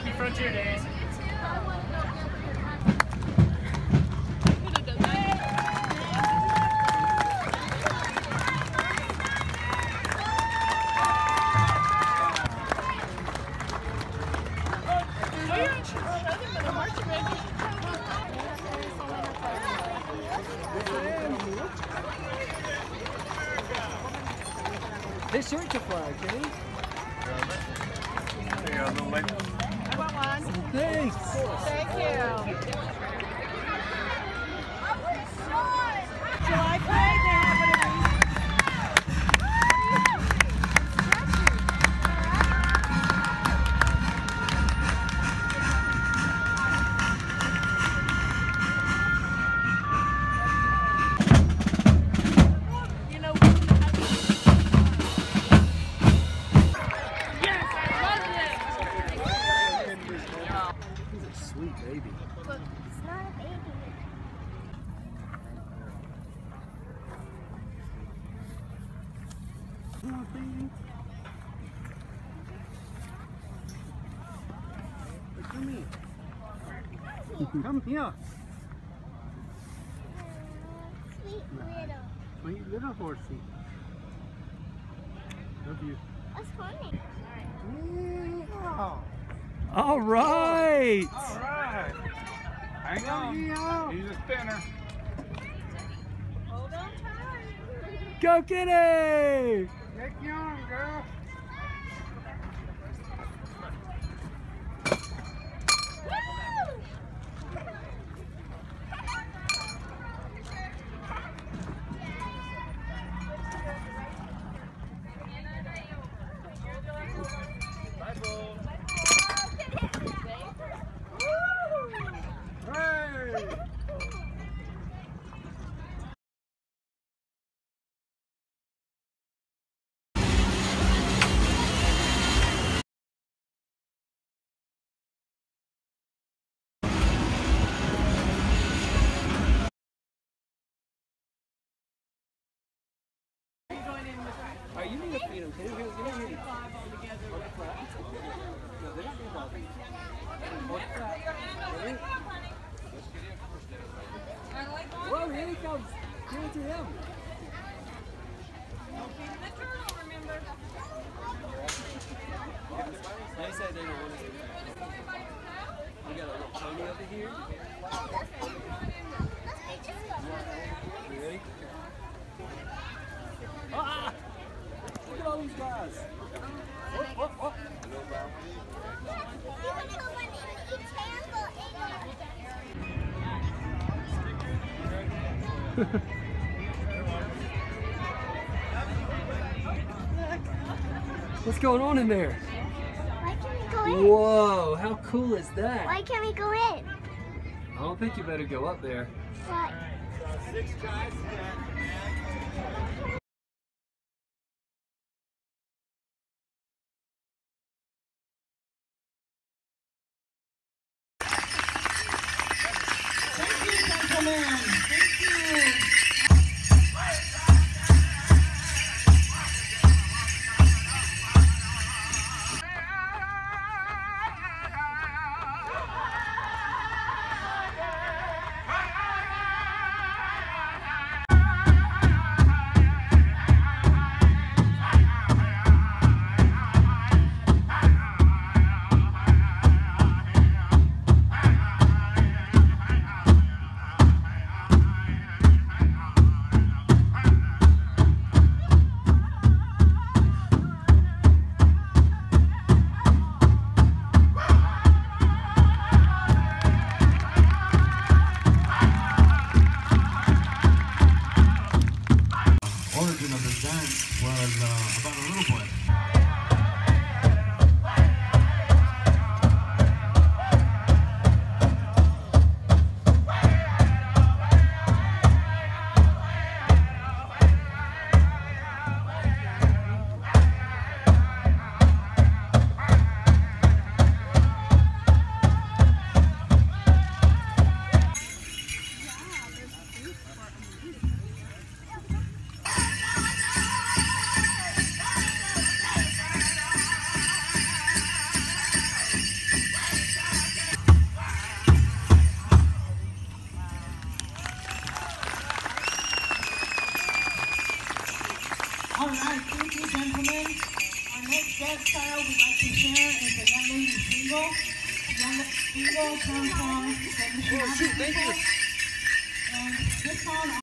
Happy Frontier Days. This shirt's a flag, Kenny. There you Thanks. Thank you. A sweet baby. It's not a baby. Come on, baby. Hey, Come here. Come here. Sweet little. Sweet little horsey. Love you. That's funny. Yeah. All right. All right. Hang on. He's a spinner. Hold on tight. Go Kitty! Right, you need to feed him. Can you, can you, Hold the. No, they're not gonna bother you. Hold the flat. Ready? Whoa, here he comes. Give it to him. What's going on in there? Why can't we go in? Whoa, how cool is that? Why can't we go in? I don't think you better go up there. What? Hey! event was uh, about a little boy. Thank you, gentlemen. Our next dance style we'd like to share is a young lady single. Young single comes from the Michigan Oh. And this song